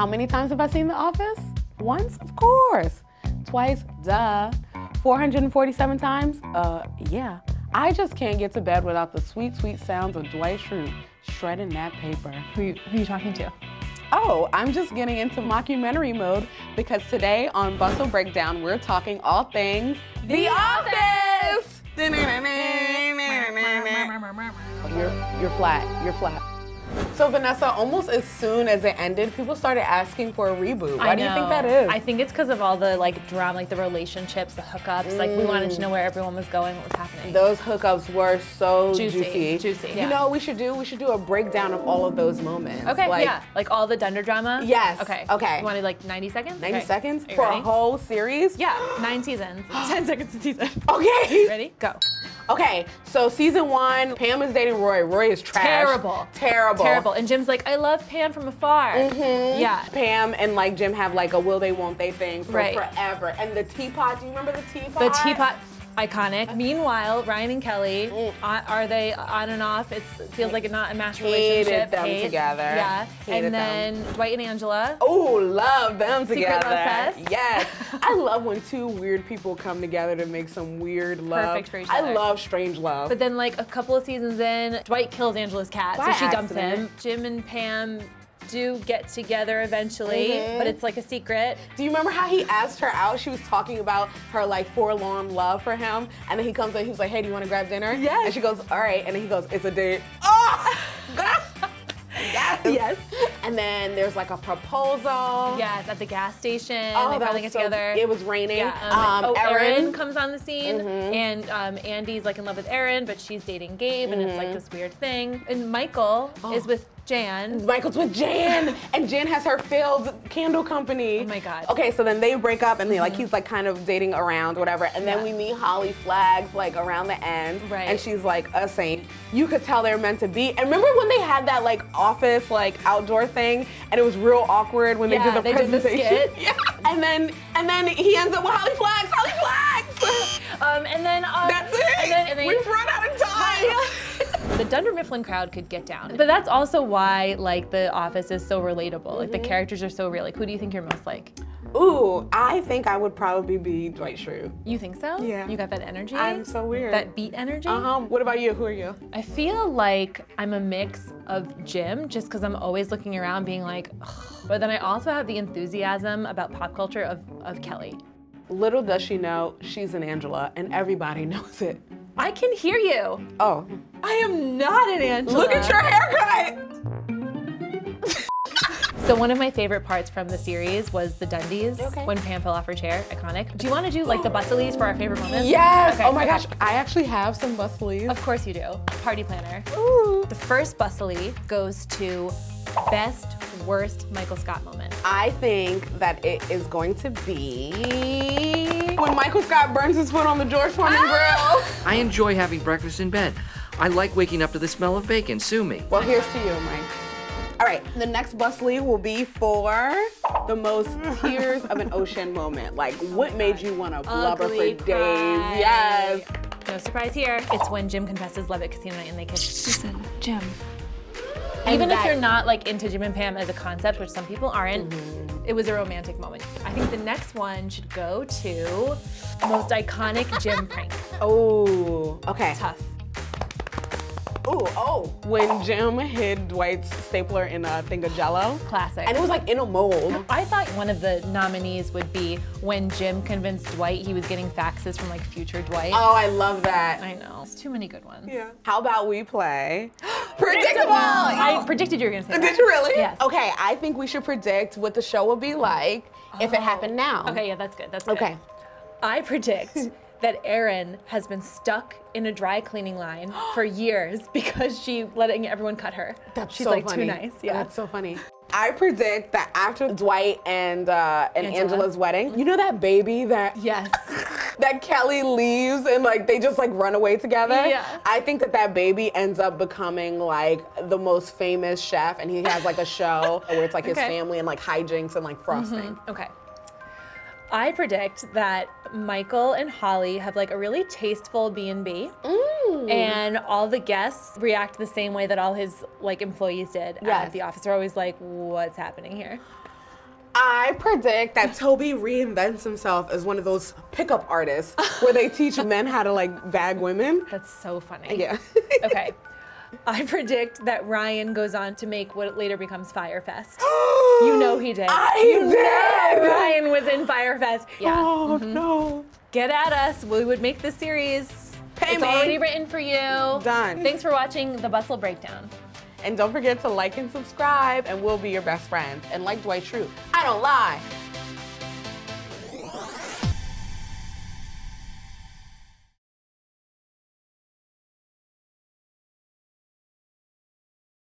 How many times have I seen The Office? Once? Of course. Twice? Duh. 447 times? Uh, yeah. I just can't get to bed without the sweet, sweet sounds of Dwight Schrute shredding that paper. Who you, who you talking to? Oh, I'm just getting into mockumentary mode because today on Bustle Breakdown, we're talking all things The Office! You're, you're flat, you're flat. So Vanessa, almost as soon as it ended, people started asking for a reboot. Why I do you think that is? I think it's because of all the like drama, like the relationships, the hookups. Like we wanted to know where everyone was going, what was happening. those hookups were so Juicy, juicy. juicy, You know what we should do? We should do a breakdown of all of those moments. okay, Like, yeah, like all the Dunder drama. Yes, Okay. okay. You wanted like 90 seconds? 90 Okay. seconds for ready? a whole series? Yeah, nine seasons. 10 seconds a season. Okay. Ready? Go. Okay, so season one, Pam is dating Roy. Roy is trash. Terrible. Terrible. Terrible. And Jim's like, I love Pam from afar. Mm-hmm. Yeah. Pam and like Jim have like a will they won't they thing for Right. forever. And the teapot, do you remember the teapot? The teapot, iconic. Meanwhile, Ryan and Kelly, uh, are they on and off? It's, it feels like not a match Hated relationship. them Hate. together. Yeah. Hated and then Dwight and Angela. Oh, love them together. Secret love fest? Yes. I love when two weird people come together to make some weird love. Perfect for each I love strange love. But then, like a couple of seasons in, Dwight kills Angela's cat, By so she dumps him. Jim and Pam do get together eventually, Mhm. but it's like a secret. Do you remember how he asked her out? She was talking about her like forlorn love for him, and then he comes in. He was like, "Hey, do you want to grab dinner?" Yes. And she goes, "All right." And then he goes, "It's a date." Oh, yes. Yes. And then there's like a proposal. Yes, at the gas station. Oh, they that finally was get so- together. It was raining. Yeah, um, Um, oh. Mm-hmm. comes on the scene, and um, Andy's like in love with Erin, but she's dating Gabe, and it's Mm-hmm. like this weird thing. And Michael Oh. is with Jan. Michael's with Jan, and Jan has her failed candle company. Oh my God. Okay, so then they break up, and they like he's like kind of dating around, whatever. And then Yeah. we meet Holly Flax like around the end, Right. and she's like a saint. You could tell they're meant to be. And remember when they had that like office like outdoor thing, and it was real awkward when Yeah, they did the they did the presentation. skit. yeah. And then and then he ends up with Holly Flax. Holly Flax. Um, and then um, That's it. And then, and then We've run out of time. The Dunder Mifflin crowd could get down. But that's also why like The Office is so relatable. Like the Mm-hmm. characters are so real. Like who do you think you're most like? Ooh, I think I would probably be Dwight Schrute. You think so? Yeah. You got that energy? I'm so weird. That beat energy? Uh huh. What about you? Who are you? I feel like I'm a mix of Jim just because I'm always looking around being like, "Ugh." but then I also have the enthusiasm about pop culture of, of Kelly. Little does she know, she's an Angela, and everybody knows it. I can hear you. Oh, I am not an Angela. look at your haircut! So one of my favorite parts from the series was the Dundies Okay. when Pam fell off her chair. Iconic. Do you want to do like the Bustleys for our favorite moments? Yes! Okay, oh my okay. gosh, I actually have some bustleys. Of course you do. Party planner. Ooh. The first Bustly goes to best worst Michael Scott moment. I think that it is going to be when Michael Scott burns his foot on the George Foreman Ah! grill. I enjoy having breakfast in bed. I like waking up to the smell of bacon. Sue me. Well, here's to you, Mike. All right, the next bustly will be for the most tears of an ocean moment. Like, what made you want to blubber Ugly for days? cry. Yes. No surprise here. It's when Jim confesses love at Casino Night and they kiss. Listen, Jim. Even if you're not like into Jim and Pam as a concept, which some people aren't, mm-hmm. it was a romantic moment. I think the next one should go to most iconic Jim prank. Oh, okay. Tough. Ooh, oh. When Jim hid Dwight's stapler in a thing of jello. Classic. And it was like in a mold. I thought one of the nominees would be when Jim convinced Dwight he was getting faxes from like future Dwight. Oh, I love that. I know. It's too many good ones. Yeah. How about we play Predictable? I predicted you were gonna say that. Did you really? Yes. Okay, I think we should predict what the show will be like if it happened now. Okay, yeah, that's good. That's good. Okay. I predict that Erin has been stuck in a dry cleaning line for years because she letting everyone cut her. That's She's so like funny. too nice. Yeah. That's so funny. I predict that after Dwight and uh, and Angela. Angela's wedding, you know that baby that yes. That Kelly leaves and like they just like run away together. Yeah. I think that that baby ends up becoming like the most famous chef, and he has like a show where it's like his Okay. Mm-hmm. family and like hijinks and like frosting. Okay. I predict that Michael and Holly have like a really tasteful B&B Mm. and all the guests react the same way that all his like employees did Yes. at the office. They're always like, what's happening here? I predict that Toby reinvents himself as one of those pickup artists where they teach men how to like bag women. That's so funny. Yeah. okay. I predict that Ryan goes on to make what later becomes Fyre Fest. You know he did. I you did. Ryan was in Fyre Fest. Yeah. Oh mm-hmm. no. Get at us. We would make this series. Pay it's me. already written for you. Done. Thanks for watching the Bustle Breakdown. And don't forget to like and subscribe, and we'll be your best friends. And like Dwight Schrute, I don't lie.